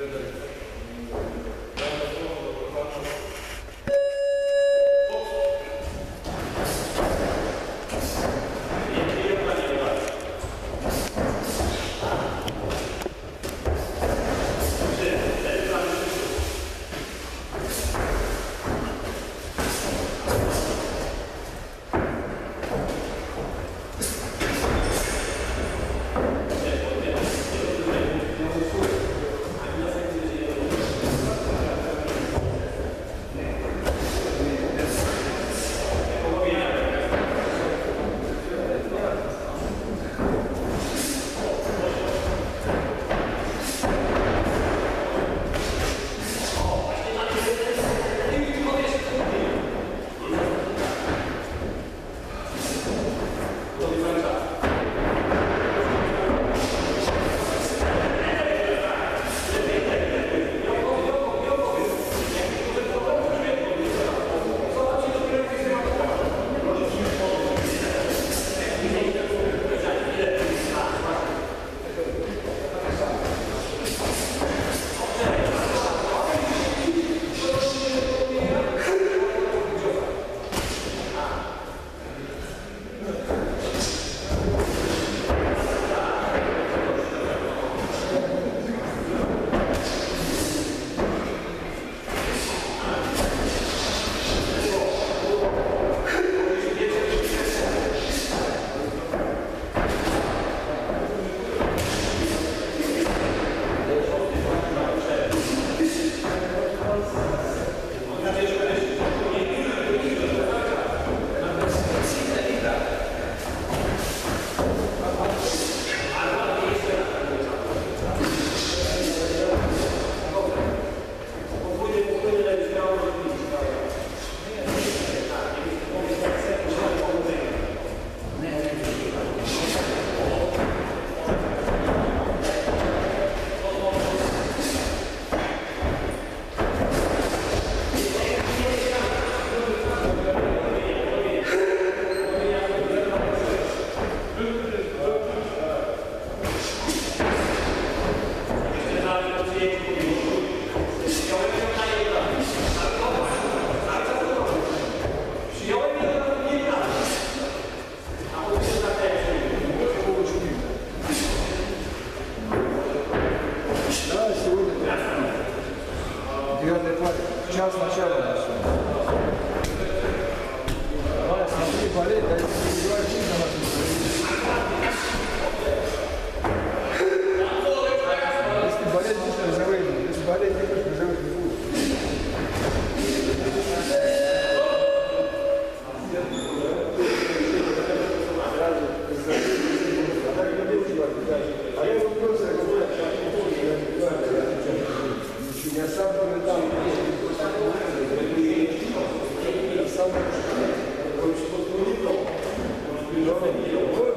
Gracias.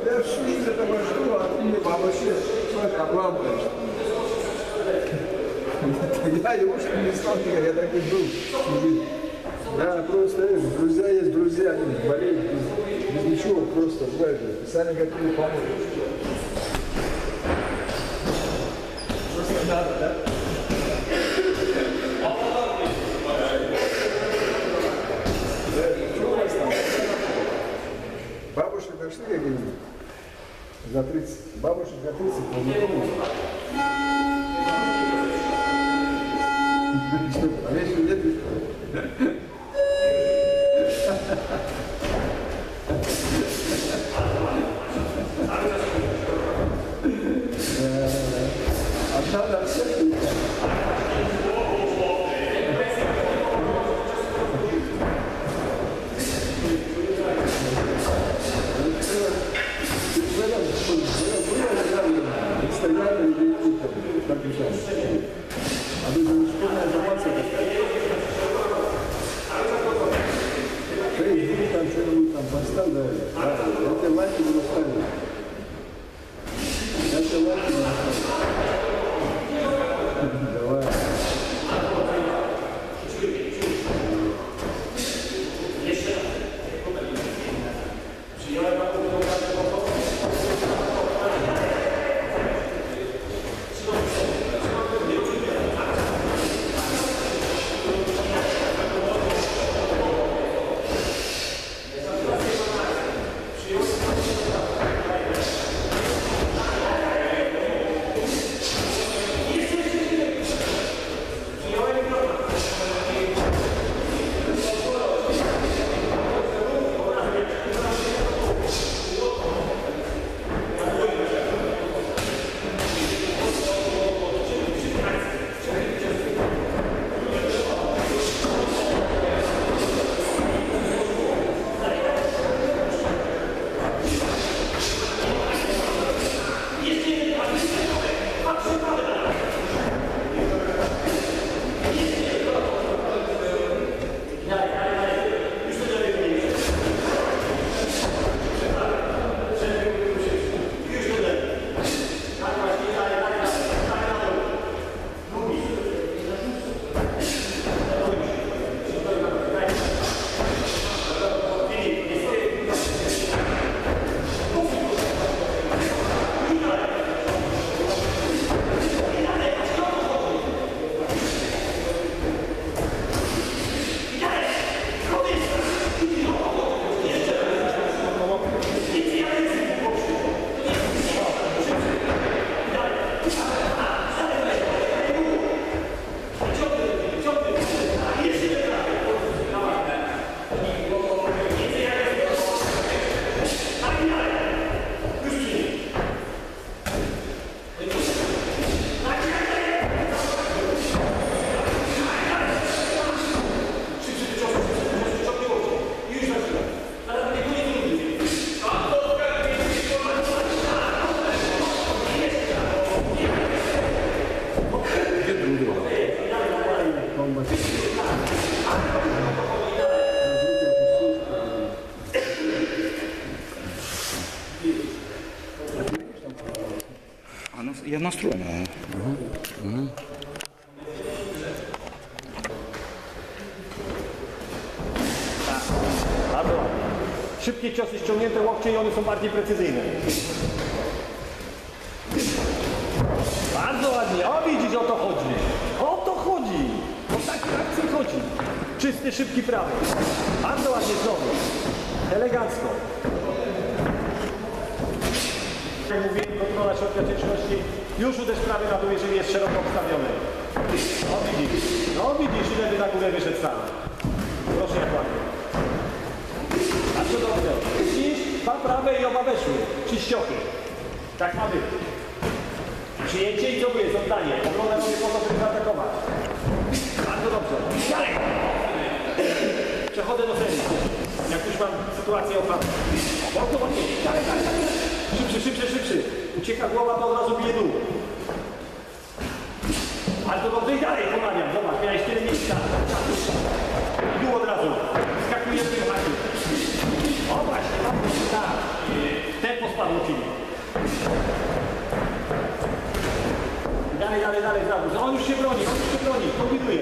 Я всю жизнь этого жду, а ты мне вообще. Я его что не стал я такой был. Да, просто э, друзья есть друзья, они болеют без, без ничего, просто, знаешь, сами готовы помочь. Просто надо, да? За 30. Бабушек за 30 полнокомнатных. Mustangana. Não tem mais que Mustangana. nastrojem. Mhm. Mhm. Albo szybkie ciosy ściągnięte łokcie i one są bardziej precyzyjne. Bardzo ładnie. O widzisz, o to chodzi. O to chodzi. O takie akcje chodzi. Czysty, szybki prawy. Bardzo ładnie znowu. Elegancko. Jak mówiłem, kontrola środka ciężkości już uderz prawy na dół, jeżeli jest szeroko obstawiony. O widzisz. No widzisz, ile by na górę wyszedł sam. Proszę jak ładnie. A co dobrze? Widzisz? Dwa prawe i oba weszły. Czyściochy. Tak ma być. Przyjęcie i co tu jest? Oddanie. Robię po to, żeby zaatakować. Bardzo dobrze. Dalej. Przechodzę do serii. Jak już mam sytuację opadła. Bardzo ładnie. Dalej, dalej, dalej. Szybszy, szybszy, szybszy. Ucieka głowa, to od razu bije dół. Bardzo dobrze i dalej pomawiam. Zobacz, miałeś tyle miejsca. I dół od razu. Skakujemy do haku. O właśnie, tak. Tempo spadło ci. Dalej, dalej, dalej, znowu. On już się broni, on już się broni, kombinuje.